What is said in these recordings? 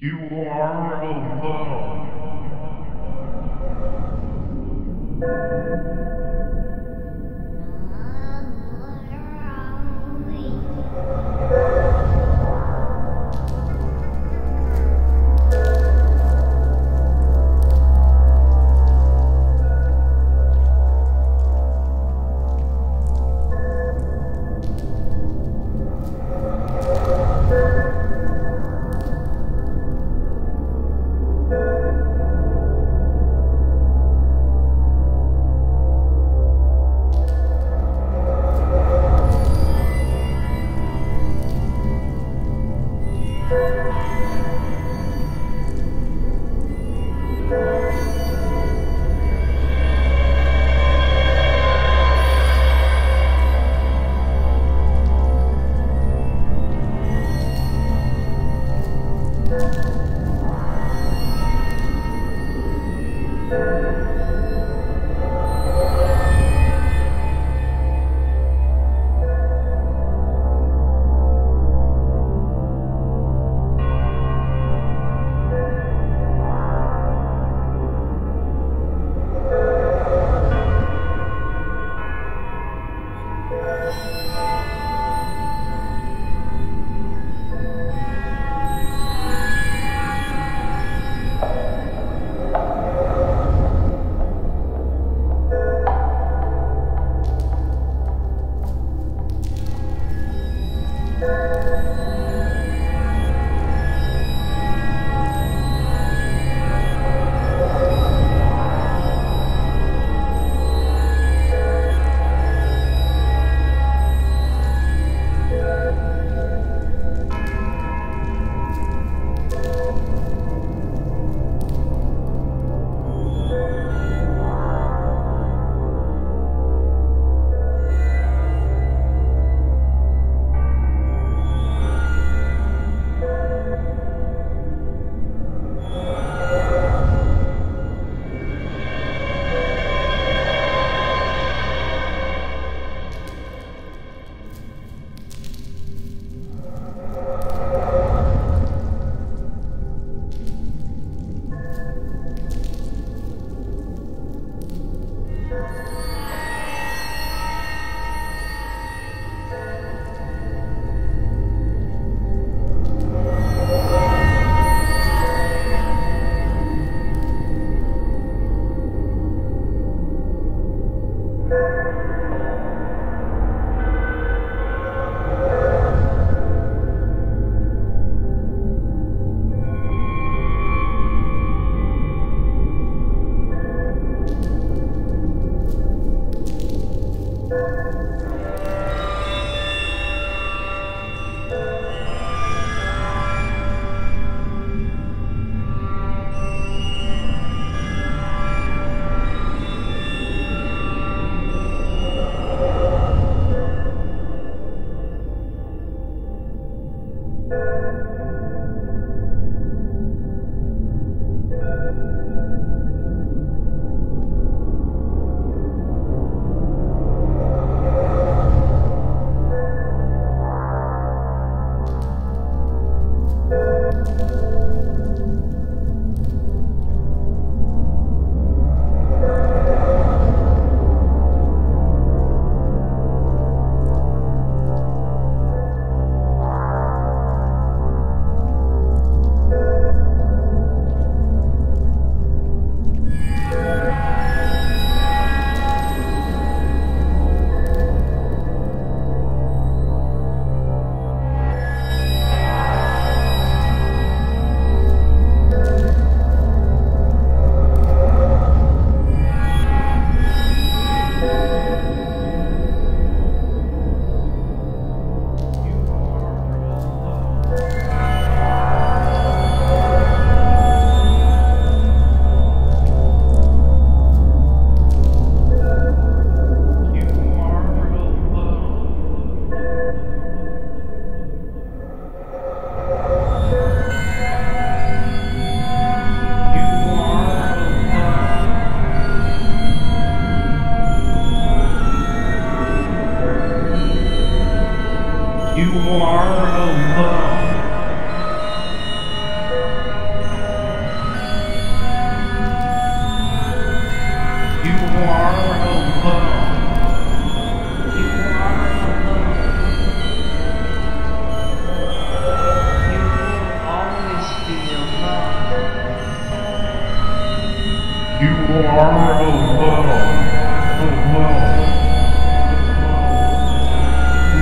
You are alone.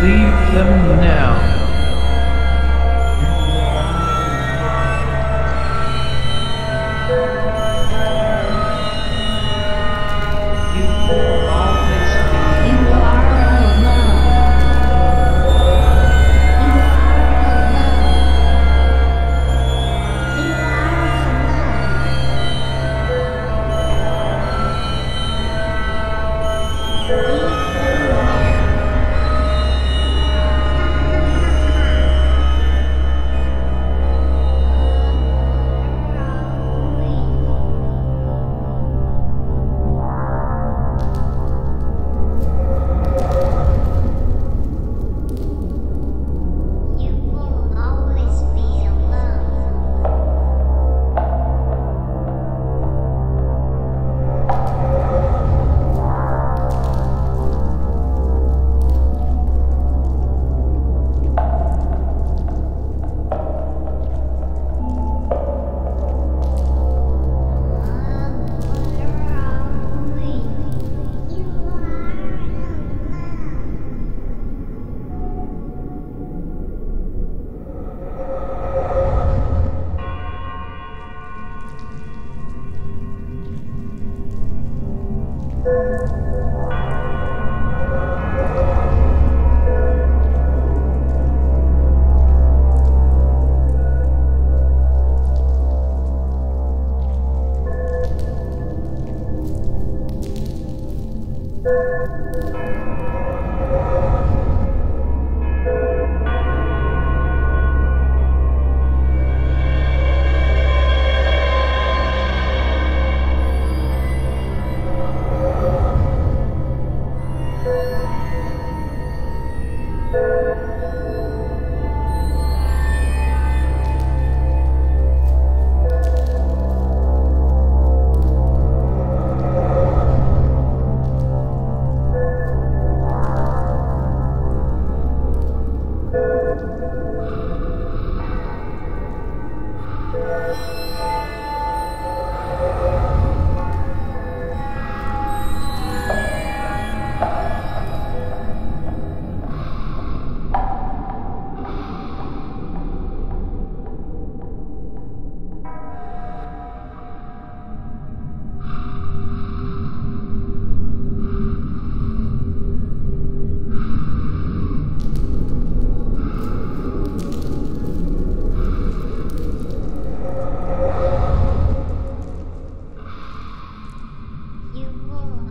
Leave them now.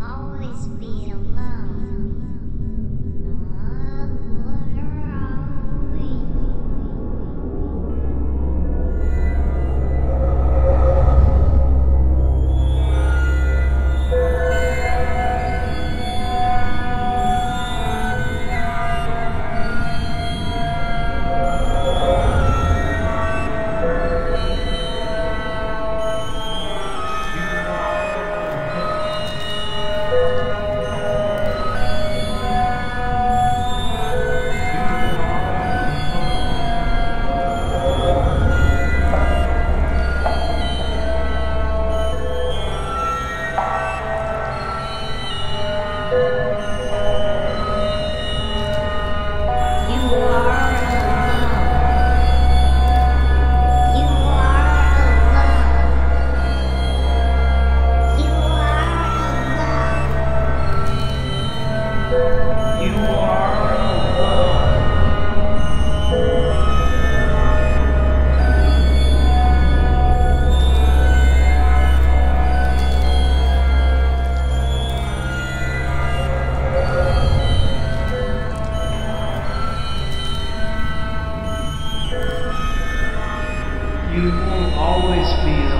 always be alone. we will always be